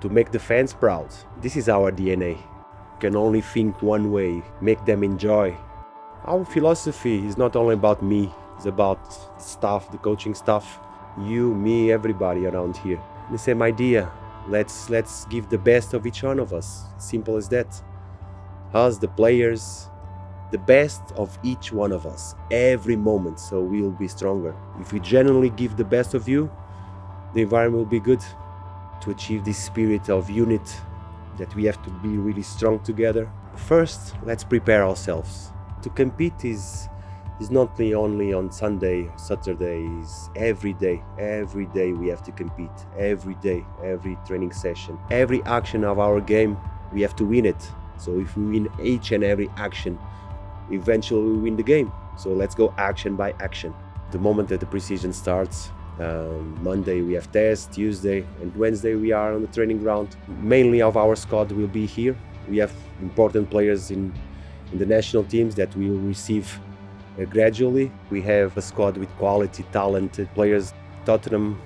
to make the fans proud. This is our DNA. Can only think one way, make them enjoy. Our philosophy is not only about me, it's about staff, the coaching staff, you, me, everybody around here. The same idea. Let's let's give the best of each one of us. Simple as that. Us, the players, the best of each one of us every moment so we'll be stronger if we genuinely give the best of you the environment will be good to achieve this spirit of unit that we have to be really strong together. First let's prepare ourselves. To compete is is not only on sunday saturday is every day. Every day we have to compete. Every day every training session. Every action of our game we have to win it. So if we win each and every action eventually we win the game. So let's go action by action. The moment that the preseason starts, um, Monday we have tests, Tuesday and Wednesday we are on the training ground. Mainly of our squad will be here. We have important players in, in the national teams that we will receive uh, gradually. We have a squad with quality, talented players. Tottenham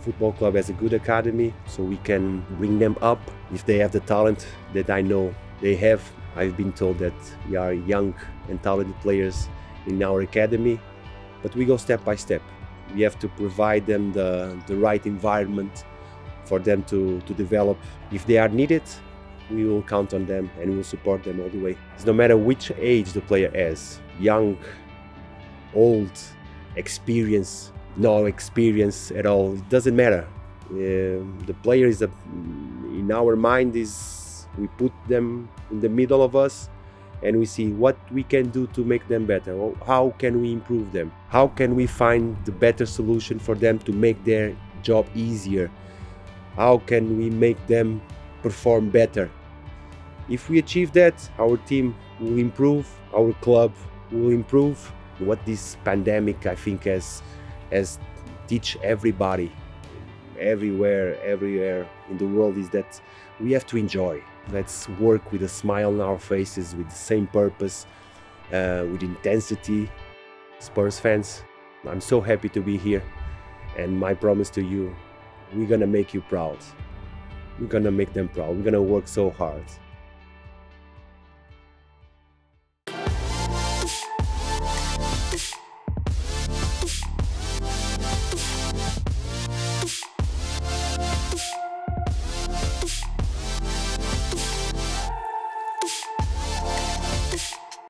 Football Club has a good academy, so we can bring them up if they have the talent that I know they have I've been told that we are young and talented players in our academy, but we go step by step. We have to provide them the, the right environment for them to, to develop. If they are needed, we will count on them and we will support them all the way. It's no matter which age the player has, young, old, experience, no experience at all, it doesn't matter. Uh, the player is a, in our mind is we put them in the middle of us and we see what we can do to make them better. How can we improve them? How can we find the better solution for them to make their job easier? How can we make them perform better? If we achieve that our team will improve our club will improve. What this pandemic i think has has teach everybody everywhere everywhere in the world is that we have to enjoy Let's work with a smile on our faces, with the same purpose, uh, with intensity. Spurs fans, I'm so happy to be here. And my promise to you, we're gonna make you proud. We're gonna make them proud. We're gonna work so hard.